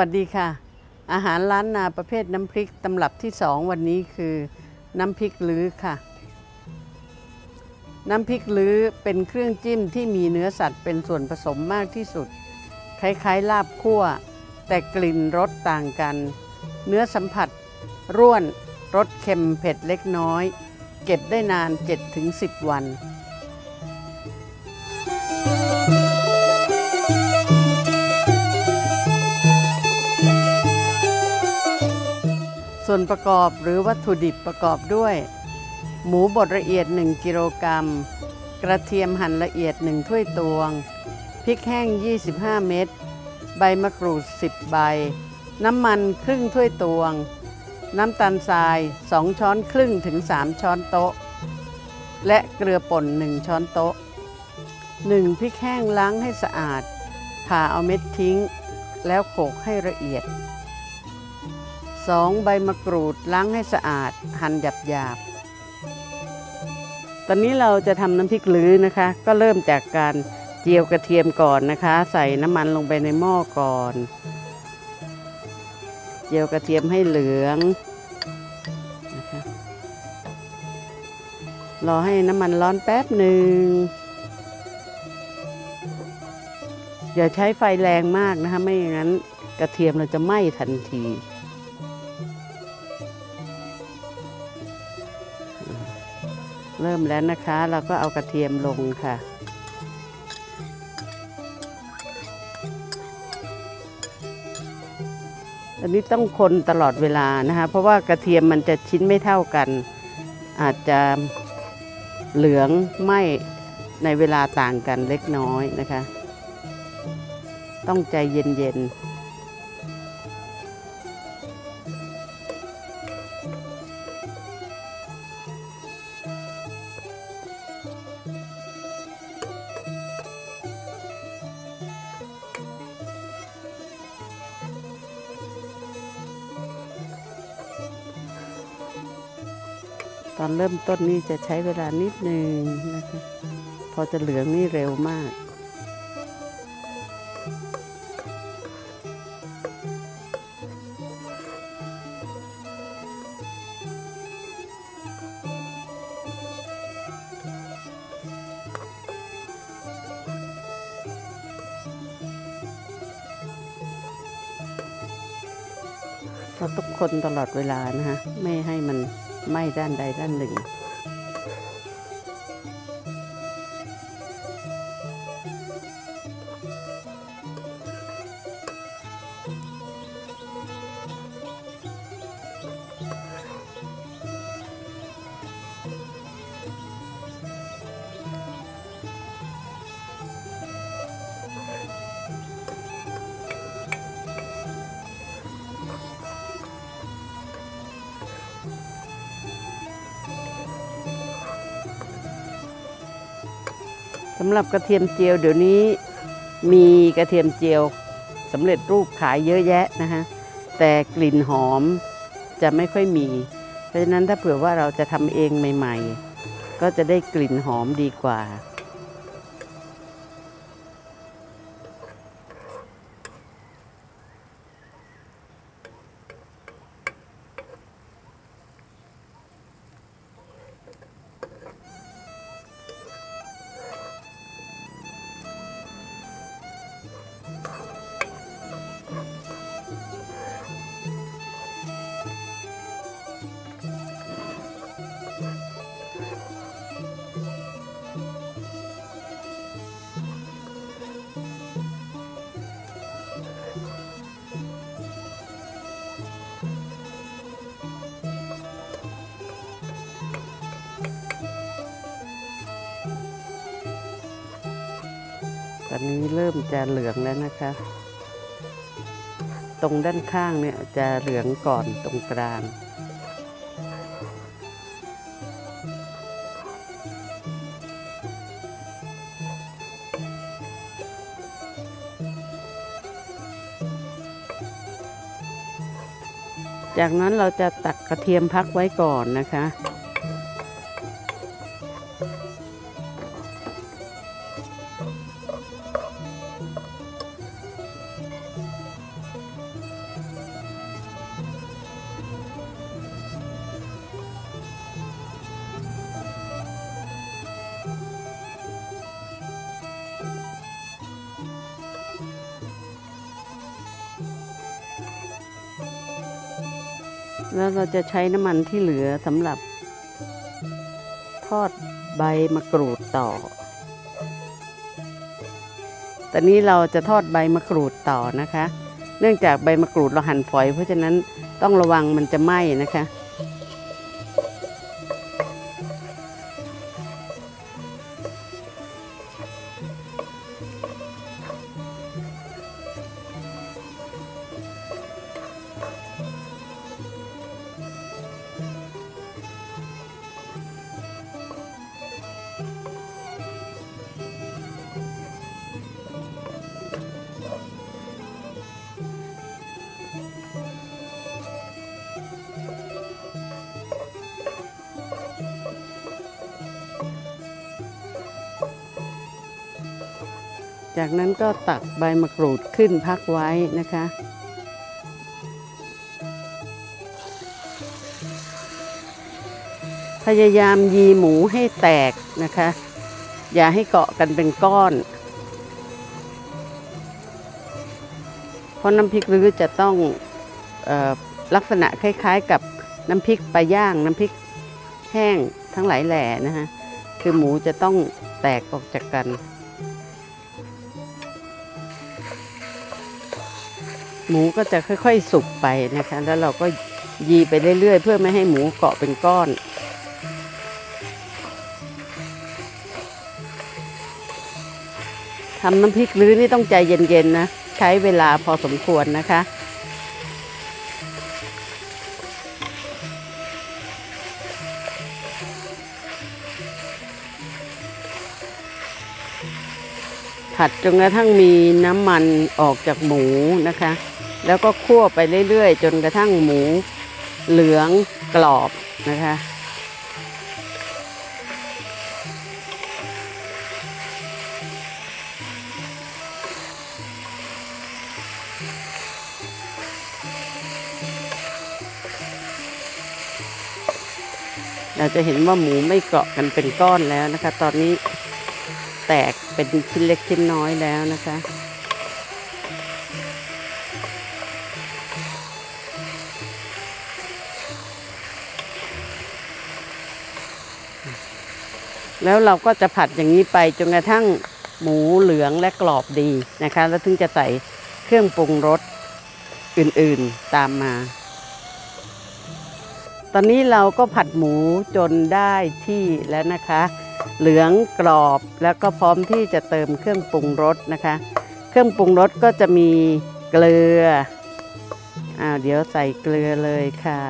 วัสดีค่ะ อาหารร้านนาประเภทน้ำพริกตำรับที่สองวันนี้คือน้ำพริกลื้อค่ะ น้ำพริกลื้อเป็นเครื่องจิ้มที่มีเนื้อสัตว์เป็นส่วนผสมมากที่สุด คล้ายๆ ลาบคั่ว แต่กลิ่นรสต่างกัน เนื้อสัมผัส ร่วนรสเค็มเผ็ดเล็กน้อย เก็บได้นาน 7-10 วัน ส่วนประกอบหรือวัตถุดิบประกอบด้วย หมูบดละเอียด 1 กิโลกรัม กระเทียมหั่นละเอียด 1 ถ้วยตวง พริกแห้ง 25 เม็ด ใบมะกรูด 10 ใบ น้ำมันครึ่งถ้วยตวง น้ำตาลทราย 2 ช้อนครึ่งถึง 3 ช้อนโต๊ะ และเกลือป่น 1 ช้อนโต๊ะ 1. พริกแห้งล้างให้สะอาดผ่าเอาเม็ดทิ้ง แล้วโขลกให้ละเอียด 2. ใบมะกรูดล้างให้สะอาด หั่นหยาบๆตอนนี้เราจะทำน้ำพริกลื้อนะคะ ก็เริ่มจากการเจียวกระเทียมก่อนนะคะ ใส่น้ำมันลงไปในหม้อก่อน เจียวกระเทียมให้เหลืองนะคะรอให้น้ำมันร้อนแป๊บหนึ่งอย่าใช้ไฟแรงมากนะคะ ไม่อย่างนั้นกระเทียมเราจะไหม้ทันที เริ่มแล้วนะคะ เราก็เอากระเทียมลงค่ะ อันนี้ต้องคนตลอดเวลานะคะ เพราะว่ากระเทียมมันจะชิ้นไม่เท่ากัน อาจจะเหลืองไหมในเวลาต่างกันเล็กน้อยนะคะ ต้องใจเย็นๆ ตอนเริ่มต้นนี่จะใช้เวลานิดนึงนะคะ พอจะเหลืองนี่เร็วมาก เราต้องคนตลอดเวลานะคะไม่ให้มัน ไหม้ด้า สำหรับกระเทียมเจียวเดี๋ยวนี้มีกระเทียมเจียวสำเร็จรูปขายเยอะแยะนะคะแต่กลิ่นหอมจะไม่ค่อยมี เพราะฉะนั้นถ้าเผื่อว่าเราจะทำเองใหม่ ๆ ก็จะได้กลิ่นหอมดีกว่า ตอนนี้เริ่มจะเหลืองแล้วนะคะ ตรงด้านข้างเนี่ยจะเหลืองก่อนตรงกลางจากนั้นเราจะตักกระเทียมพักไว้ก่อนนะคะ แล้วเราจะใช้น้ำมันที่เหลือสำหรับ ทอดใบมะกรูดต่อ ตอนนี้เราจะทอดใบมะกรูดต่อนะคะ เนื่องจากใบมะกรูดเราหั่นฝอย เพราะฉะนั้นต้องระวังมันจะไหม้นะคะ จากนั้นก็ตักใบมะกรูดขึ้นพักไว้นะคะ พยายามยีหมูให้แตกนะคะ อย่าให้เกาะกันเป็นก้อน เพราะน้ำพริกรื้อจะต้องออลักษณะคล้ายๆกับน้ำพริกปลาย่างน้ำพริกแห้งทั้งหลายแหล่นะคะคือหมูจะต้องแตกออกจากกัน หมูก็จะค่อยๆสุกไปนะคะ แล้วเราก็ยีไปเรื่อยๆ เพื่อไม่ให้หมูเกาะเป็นก้อน ทำน้ำพริกลื้อนี่ต้องใจเย็นๆนะ ใช้เวลาพอสมควรนะคะผัดจนกระทั่งมีน้ำมันออกจากหมูนะคะ แล้วก็คั่วไปเรื่อยๆ จนกระทั่งหมูเหลืองกรอบนะคะ เราจะเห็นว่าหมูไม่เกาะกันเป็นก้อนแล้วนะคะ ตอนนี้แตกเป็นชิ้นเล็กชิ้นน้อยแล้วนะคะ แล้วเราก็จะผัดอย่างนี้ไปจนกระทั่งหมูเหลืองและกรอบดีนะคะ แล้วถึงจะใส่เครื่องปรุงรสอื่นๆตามมา ตอนนี้เราก็ผัดหมูจนได้ที่แล้วนะคะ เหลืองกรอบแล้วก็พร้อมที่จะเติมเครื่องปรุงรสนะคะ เครื่องปรุงรสก็จะมีเกลืออ้าวเดี๋ยวใส่เกลือเลยค่ะ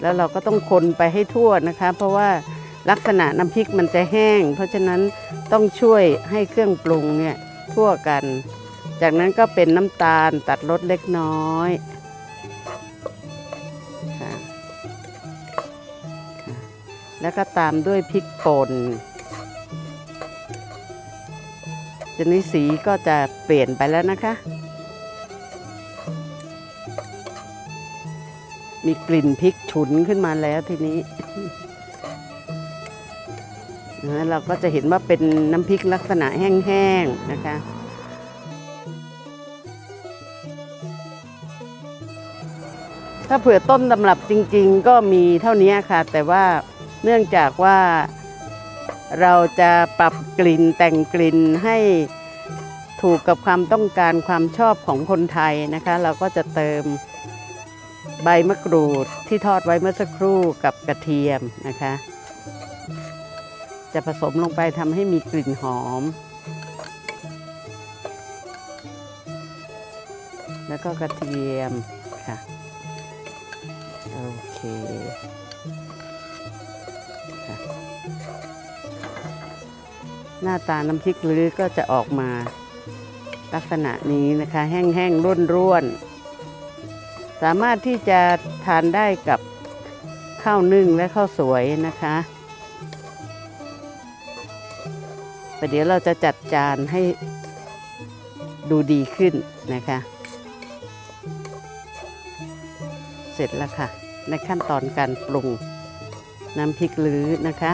แล้วเราก็ต้องคนไปให้ทั่วนะคะ เพราะว่าลักษณะน้ำพริกมันจะแห้ง เพราะฉะนั้นต้องช่วยให้เครื่องปรุงเนี่ยทั่วกัน จากนั้นก็เป็นน้ำตาลตัดรสเล็กน้อยแล้วก็ตามด้วยพริกป่นจนนี้สีก็จะเปลี่ยนไปแล้วนะคะ มีกลิ่นพริกฉุนขึ้นมาแล้วทีนี้นะเราก็จะเห็นว่าเป็นน้ำพริกลักษณะแห้งๆนะคะ ถ้าเผื่อต้นตำรับจริงๆ ก็มีเท่านี้ค่ะ แต่ว่าเนื่องจากว่าเราจะปรับกลิ่นแต่งกลิ่นให้ถูกกับความต้องการความชอบของคนไทยนะคะ เราก็จะเติม ใบมะกรูดที่ทอดไว้เมื่อสักครู่กับกระเทียมนะคะ จะผสมลงไปทำให้มีกลิ่นหอม แล้วก็กระเทียมค่ะโอเคหน้าตาน้ำพริกลื้อก็จะออกมาลักษณะนี้นะคะ แห้งๆร่วนๆ สามารถที่จะทานได้กับข้าวนึ่งและข้าวสวยนะคะแต่เดี๋ยวเราจะจัดจานให้ดูดีขึ้นนะคะ เสร็จแล้วค่ะ ในขั้นตอนการปรุงน้ำพริกลื้อนะคะ